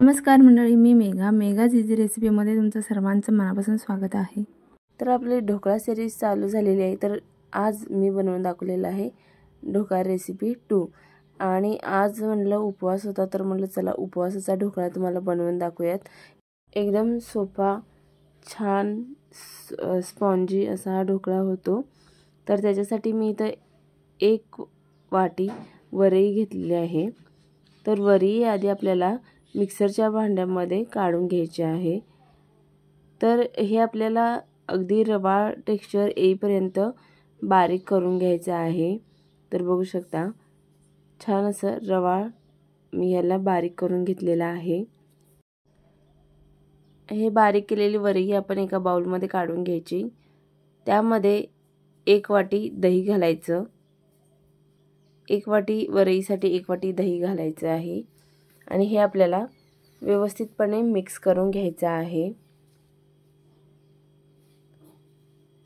नमस्कार मंडळी मी मेघा. मेघा झिझी रेसिपीमध्ये तुमचं सर्वांचं मनापासून स्वागत आहे. तर आपली ढोकळा सिरीज चालू झालेली आहे. तर आज मी बनवून दाखवलेलं आहे ढोकळा रेसिपी टू आणि आज म्हणलं उपवास होता तर म्हणलं चला उपवासाचा ढोकळा तुम्हाला बनवून दाखवूयात. एकदम सोपा छान स्पॉन्जी असा हा ढोकळा होतो. तर त्याच्यासाठी मी इथं एक वाटी वरई घेतलेली आहे. तर वरई आधी आपल्याला मिक्सरच्या भांड्यामध्ये काढून घ्यायचे आहे. तर हे आपल्याला अगदी रवा टेक्स्चर येईपर्यंत बारीक करून घ्यायचं आहे. तर बघू शकता छान असं रवा मी ह्याला बारीक करून घेतलेला आहे. हे बारीक केलेली वरही आपण एका बाउलमध्ये काढून घ्यायची. त्यामध्ये एक वाटी दही घालायचं. एक वाटी वरईसाठी एक वाटी दही घालायचं आहे. आणि हे आपल्याला व्यवस्थितपणे मिक्स करून घ्यायचा आहे.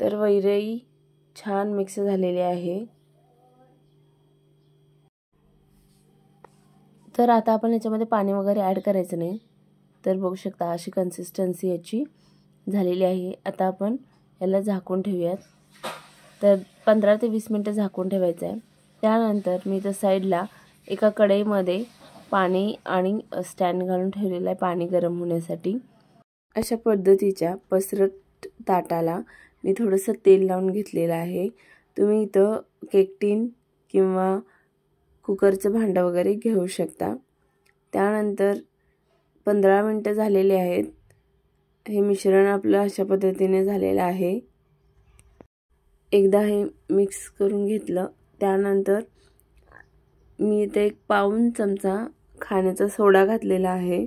तर वैरई छान मिक्स झालेली आहे. तर आता आपण याच्यामध्ये पाणी वगैरे ॲड करायचं नाही. तर बघू शकता अशी कन्सिस्टन्सी याची झालेली आहे. आता आपण याला झाकून ठेवूयात. तर पंधरा ते वीस मिनटं झाकून ठेवायचं आहे. त्यानंतर मी तर साईडला एका कढईमध्ये पाणी आणि स्टँड घालून ठेवलेलं आहे पाणी गरम होण्यासाठी. अशा पद्धतीच्या पसरट ताटाला मी थोडंसं तेल लावून घेतलेलं आहे. तुम्ही इथं केक टीन किंवा कुकरचं भांडं वगैरे घेऊ शकता. त्यानंतर पंधरा मिनटं झालेले आहेत. हे मिश्रण आपलं अशा पद्धतीने झालेलं आहे. एकदा हे मिक्स करून घेतलं. त्यानंतर मी इथे एक पाऊन चमचा खाण्याचा सोडा घातलेला आहे.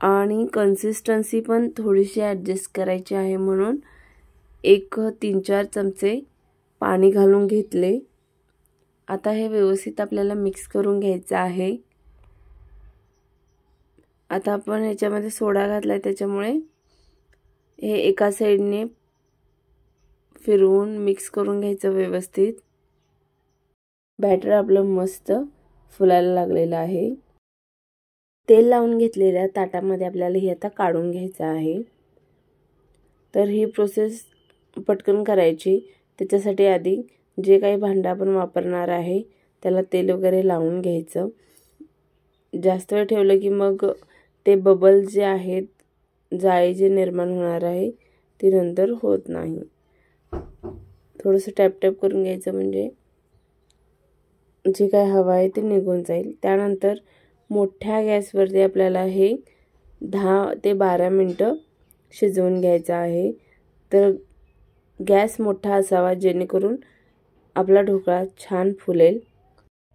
आणि कन्सिस्टन्सी पण थोडीशी ॲडजस्ट करायची आहे म्हणून एक तीन चार चमचे पाणी घालून घेतले. आता हे व्यवस्थित आपल्याला मिक्स करून घ्यायचं आहे. आता आपण ह्याच्यामध्ये सोडा घातला आहे त्याच्यामुळे हे एका साईडने फिरवून मिक्स करून घ्यायचं व्यवस्थित. बॅटर आपलं मस्त फुलायला लागलेलं आहे. तेल लावून घेतलेल्या ताटामध्ये आपल्याला हे आता काढून घ्यायचं आहे. तर ही प्रोसेस पटकन करायची. त्याच्यासाठी आधी जे काही भांडं आपण वापरणार आहे त्याला तेल वगैरे लावून घ्यायचं. जास्त वेळ ठेवलं की मग ते बबल जे आहेत जाळी जे निर्माण होणार आहे ते नंतर होत नाही. थोडंसं टॅप टॅप करून घ्यायचं म्हणजे जे काय हवं आहे ते निघून जाईल. त्यानंतर मोठ्या गॅसवरती आपल्याला हे दहा ते बारा मिनटं शिजवून घ्यायचं आहे. तर गॅस मोठा असावा जेणेकरून आपला ढोकळा छान फुलेल.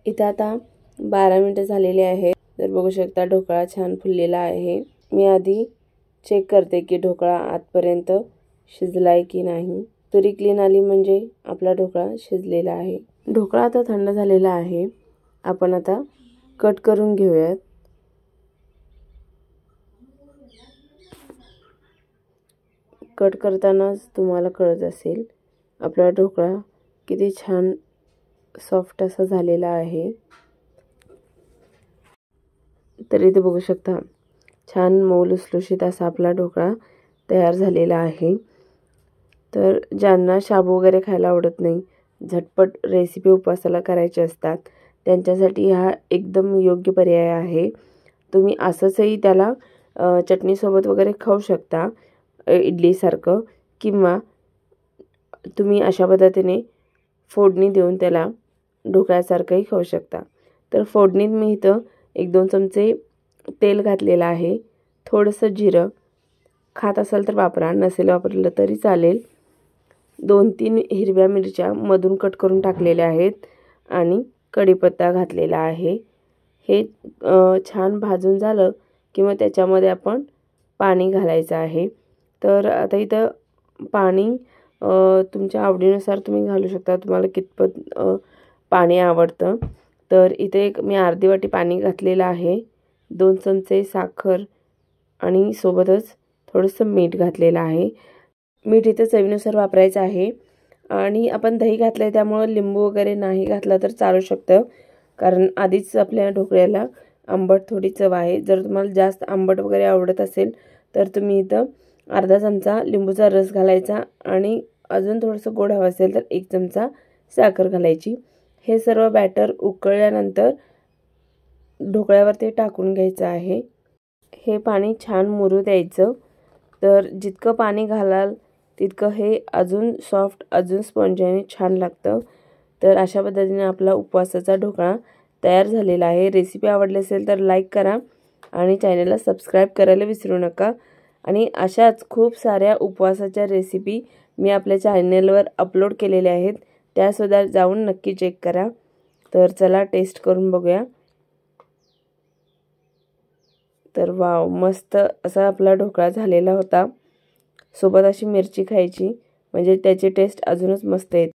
इथं आता बारा मिनटं झालेली आहेत. तर बघू शकता ढोकळा छान फुललेला आहे. मी आधी चेक करते की ढोकळा आतपर्यंत शिजला आहे की नाही. तुरी क्लीन आली म्हणजे आपला ढोकळा शिजलेला आहे. ढोकळा आता थंड झालेला आहे. आपण आता कट करून घेऊयात. कट करतानाच तुम्हाला कळत असेल आपला ढोकळा किती छान सॉफ्ट असा झालेला आहे. तर इथे बघू शकता छान मऊ लुसलुशीत असा आपला ढोकळा तयार झालेला आहे. तर ज्यांना शाबू वगैरे खायला आवडत नाही झटपट रेसिपी उपवासाला करायचे असतात. त्यांच्यासाठी हा एकदम योग्य पर्याय आहे. तुम्ही असंचही त्याला चटणीसोबत वगैरे खाऊ शकता इडलीसारखं किंवा तुम्ही अशा पद्धतीने फोडणी देऊन त्याला ढोकळ्यासारखंही खाऊ शकता. तर फोडणीत मी इथं एक दोन चमचे तेल घातलेलं आहे. थोडंसं जिरं. खात असाल तर वापरा. नसेल वापरलं तरी चालेल. दोन तीन हिरव्या मिरच्या मधून कट करून टाकलेल्या आहेत आणि कढीपत्ता घातलेला आहे. हे छान भाजून झालं की मग त्याच्यामध्ये आपण पाणी घालायचं आहे. तर आता इथं पाणी तुमच्या आवडीनुसार तुम्ही घालू शकता. तुम्हाला कितपत पाणी आवडतं. तर इथे एक मी अर्धी वाटी पाणी घातलेलं आहे. दोन चमचे साखर आणि सोबतच थोडंसं मीठ घातलेलं आहे. मीठ इथं चवीनुसार वापरायचं आहे. आणि आपण दही घातलं आहे त्यामुळं लिंबू वगैरे नाही घातला तर चालू शकतं. कारण आधीच आपल्या ढोकळ्याला आंबट थोडी चव आहे. जर तुम्हाला जास्त आंबट वगैरे आवडत असेल तर तुम्ही इथं अर्धा चमचा लिंबूचा रस घालायचा आणि अजून थोडंसं गोड हवं असेल तर एक चमचा साखर घालायची. हे सर्व बॅटर उकळल्यानंतर ढोकळ्यावर ते टाकून घ्यायचं आहे. हे पाणी छान मुरू द्यायचं. तर जितकं पाणी घालाल तितकं हे अजून सॉफ्ट अजून स्पॉन्जाने छान लागतं. तर अशा पद्धतीने आपला उपवासाचा ढोकळा तयार झालेला आहे. रेसिपी आवडली असेल तर लाईक करा आणि चॅनलला सबस्क्राईब करायला विसरू नका. आणि अशाच खूप साऱ्या उपवासाच्या रेसिपी मी आपल्या चॅनलवर अपलोड केलेल्या आहेत त्यासुद्धा जाऊन नक्की चेक करा. तर चला टेस्ट करून बघूया. तर वाव मस्त असा आपला ढोकळा झालेला होता. सोबत अशी मिरची खायची. म्हणजे त्याची टेस्ट अजूनच मस्त येते